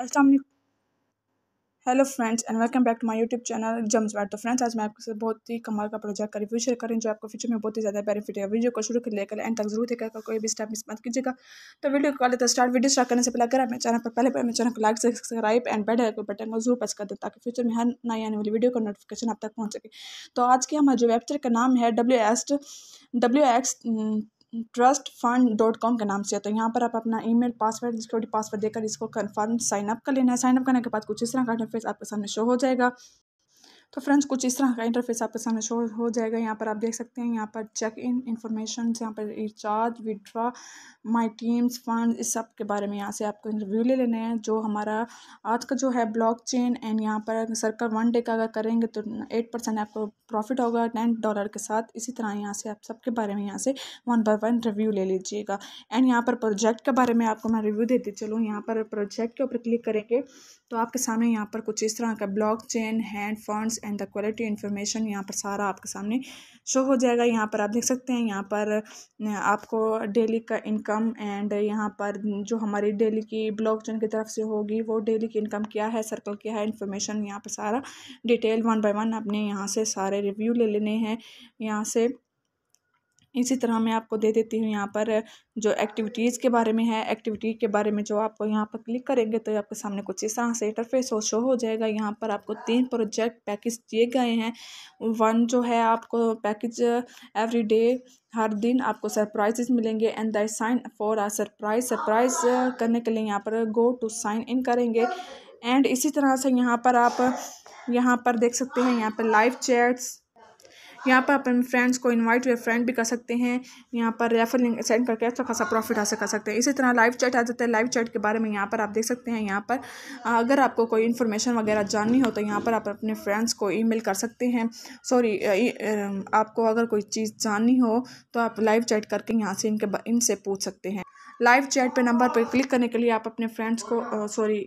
अस्सलाम hello friends and welcome back to my YouTube channel germs बैट तो friends आज मैं आपके साथ बहुत ही कमाल का प्रोजेक्ट का रिव्यू शेयर करें जो आपको फ्यूचर में बहुत ही ज़्यादा बेनिफिट है। वीडियो को शुरू कर लेकर एंड तक ज़रूर देखा कोई भी स्टेप मिस मत कीजिएगा। तो वीडियो को लेते स्टार्ट वीडियो स्टार्ट करने से पहले, अगर आप मेरे चैनल पर पहले मेरे चैनल को लाइक सब्सक्राइब एंड बेल को बटन को ज़रूर प्रेस कर दें, ताकि फ्यूचर में हर नई आने वाली वीडियो का नोटिफिकेशन आप तक पहुँच सके। तो आज की हमारे जो वेबसाइट का नाम है W S W X trust fund dot com के नाम से तो यहाँ पर आप अपना ईमेल पासवर्ड सिक्योरिटी पासवर्ड देकर इसको कन्फर्म साइनअप कर लेना है। साइनअप करने के बाद कुछ इस तरह का इंटरफेस आपके सामने शो हो जाएगा। तो फ्रेंड्स, कुछ इस तरह का इंटरफेस आपके सामने शो हो जाएगा। यहाँ पर आप देख सकते हैं, यहाँ पर चेक इन इन्फॉर्मेशन यहाँ पर recharge withdraw my teams fund इस सब के बारे में यहाँ से आपको रिव्यू ले लेने हैं, जो हमारा आज का जो है ब्लॉक चेन एंड यहाँ पर सर्कल वन डे का अगर करेंगे तो एट परसेंट आपको प्रॉफिट होगा टेन डॉलर के साथ। इसी तरह यहाँ से आप सबके बारे में यहाँ से वन बाय वन रिव्यू ले लीजिएगा। एंड यहाँ पर प्रोजेक्ट के बारे में आपको मैं रिव्यू देती चलूँ। यहाँ पर प्रोजेक्ट के ऊपर क्लिक करेंगे तो आपके सामने यहाँ पर कुछ इस तरह का blockchain hand funds and the quality information यहाँ पर सारा आपके सामने शो हो जाएगा। यहाँ पर आप देख सकते हैं, यहाँ पर आपको डेली का इनकम एंड यहाँ पर जो हमारी डेली की ब्लॉक चेन की तरफ़ से होगी, वो डेली की इनकम क्या है सर्कल क्या है इन्फॉर्मेशन यहाँ पर सारा डिटेल वन बाय वन आपने यहाँ से सारे रिव्यू ले लेने हैं। यहाँ से इसी तरह मैं आपको दे देती हूँ यहाँ पर जो एक्टिविटीज़ के बारे में है एक्टिविटी के बारे में जो आप यहाँ पर क्लिक करेंगे तो आपके सामने कुछ इस तरह से इंटरफेस हो शो हो जाएगा। यहाँ पर आपको तीन प्रोजेक्ट पैकेज दिए गए हैं। वन जो है आपको पैकेज एवरी डे हर दिन आपको सरप्राइजेस मिलेंगे and the sign for a surprise surprise करने के लिए यहाँ पर गो टू साइन इन करेंगे। एंड इसी तरह से यहाँ पर आप यहाँ पर देख सकते हैं, यहाँ पर लाइव चैट्स यहाँ पर अपन फ्रेंड्स को इनवाइट या फ्रेंड भी कर सकते हैं। यहाँ पर रेफर लिंक सेंड करके अच्छा खासा प्रॉफिट हासिल कर सकते हैं। इसी तरह लाइव चैट आ जाता है। लाइव चैट के बारे में यहाँ पर आप देख सकते हैं। यहाँ पर अगर आपको कोई इन्फॉर्मेशन वगैरह जाननी हो तो यहाँ पर आप अपने फ्रेंड्स को ईमेल कर सकते हैं। सॉरी आपको अगर कोई चीज़ जाननी हो तो आप लाइव चैट करके यहाँ से इनके इनसे पूछ सकते हैं। लाइव चैट पे नंबर पर क्लिक करने के लिए आप अपने फ्रेंड्स को सॉरी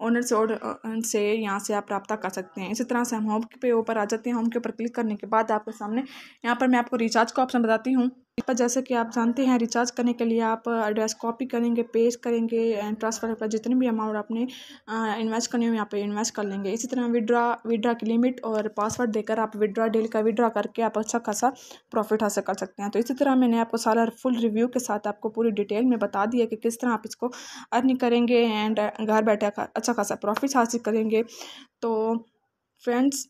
ओनर से ऑर्डर से यहाँ से आप रब्ता कर सकते हैं। इसी तरह से हम होम पे ऊपर आ जाते हैं। होम के ऊपर क्लिक करने के बाद आपके सामने। यहाँ पर मैं आपको रिचार्ज का ऑप्शन बताती हूँ। पर जैसे कि आप जानते हैं रिचार्ज करने के लिए आप एड्रेस कॉपी करेंगे पेज करेंगे एंड ट्रांसफ़र पर जितने भी अमाउंट आपने इन्वेस्ट करनी हो यहाँ पे इन्वेस्ट कर लेंगे। इसी तरह विड्रा विड्रा की लिमिट और पासवर्ड देकर आप विड्रा डील का विड्रा करके आप अच्छा खासा प्रॉफिट हासिल कर सकते हैं। तो इसी तरह मैंने आपको सारा फुल रिव्यू के साथ आपको पूरी डिटेल में बता दिया कि किस तरह आप इसको अर्निंग करेंगे एंड घर बैठे अच्छा खासा प्रॉफिट हासिल करेंगे। तो फ्रेंड्स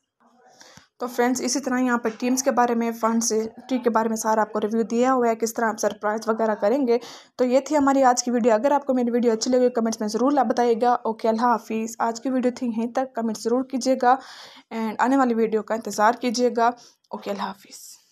तो फ्रेंड्स, इसी तरह यहाँ पर टीम्स के बारे में फंड टी के बारे में सारा आपको रिव्यू दिया हुआ है, किस तरह आप सरप्राइज़ वगैरह करेंगे। तो ये थी हमारी आज की वीडियो अगर आपको मेरी वीडियो अच्छी लगी कमेंट्स में ज़रूर आप बताइएगा। ओके अल्लाह हाफिज़। आज की वीडियो थी यहीं तक। कमेंट ज़रूर कीजिएगा। एंड आने वाली वीडियो का इंतज़ार कीजिएगा। ओके अल्लाह हाफिज़।